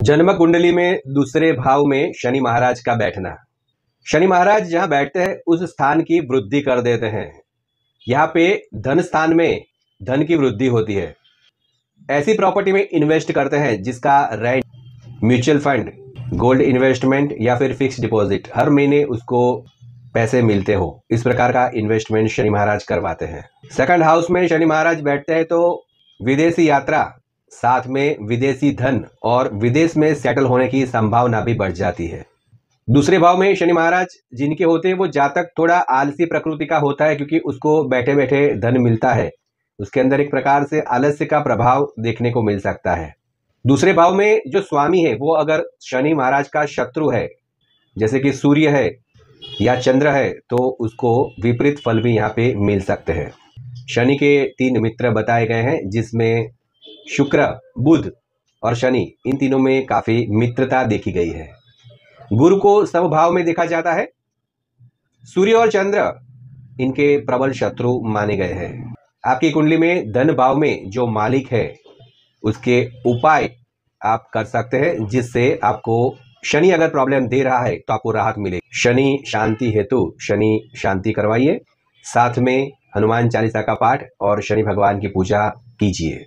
जन्म कुंडली में दूसरे भाव में शनि महाराज का बैठना। शनि महाराज जहाँ बैठते हैं, उस स्थान की वृद्धि कर देते हैं। यहाँ पे धन स्थान में धन की वृद्धि होती है। ऐसी प्रॉपर्टी में इन्वेस्ट करते हैं, जिसका rent mutual fund gold investment या फिर फिक्स डिपॉजिट हर महीने उसको पैसे मिलते हो। इस प्रकार का इन्वेस्टमेंट शनि महाराज करवाते हैं। सेकंड हाउस में शनि महाराज बैठते हैं तो विदेशी यात्रा साथ में विदेशी धन और विदेश में सेटल होने की संभावना भी बढ़ जाती है। दूसरे भाव में शनि महाराज, जिनके होते हैं वो जातक थोड़ा आलसी प्रकृति का होता है क्योंकि उसको बैठे बैठे धन मिलता है। उसके अंदर एक प्रकार से आलस्य का प्रभाव देखने को मिल सकता है। दूसरे भाव में जो स्वामी है, वो अगर शनि महाराज का शत्रु है, जैसे कि सूर्य है या चंद्र है तो उसको विपरीत फल भी यहाँ पे मिल सकते हैं। शनि के तीन मित्र बताए गए हैं, जिसमें शुक्र, बुध और शनि, इन तीनों में काफ़ी मित्रता देखी गई है। गुरु को स्वभाव में देखा जाता है। सूर्य और चंद्र इनके प्रबल शत्रु माने गए हैं। आपकी कुंडली में धन भाव में जो मालिक है, उसके उपाय आप कर सकते हैं, जिससे आपको शनि अगर प्रॉब्लम दे रहा है तो आपको राहत मिले शनि शांति हेतु, शनि शांति करवाइए। साथ में हनुमान चालीसा का पाठ और शनि भगवान की पूजा कीजिए।